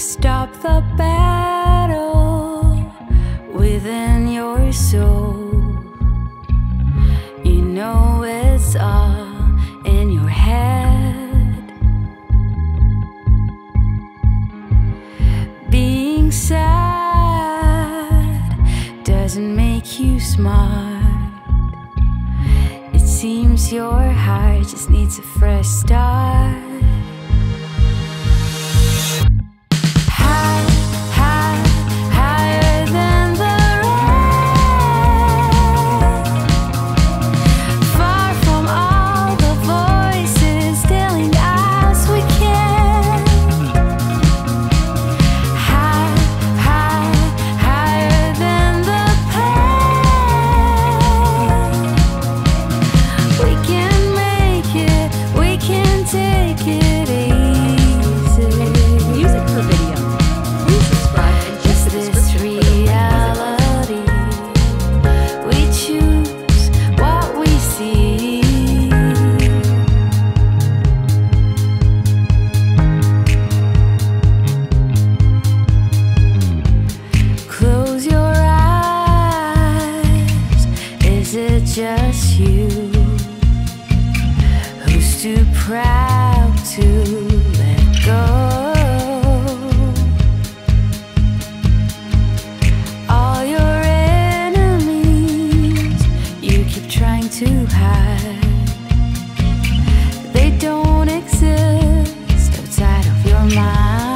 stop the battle within your soul. You know it's all in your head. Being sad doesn't make you smart. It seems your heart just needs a fresh start. You who's too proud to let go? All your enemies you keep trying to hide. They don't exist outside of your mind.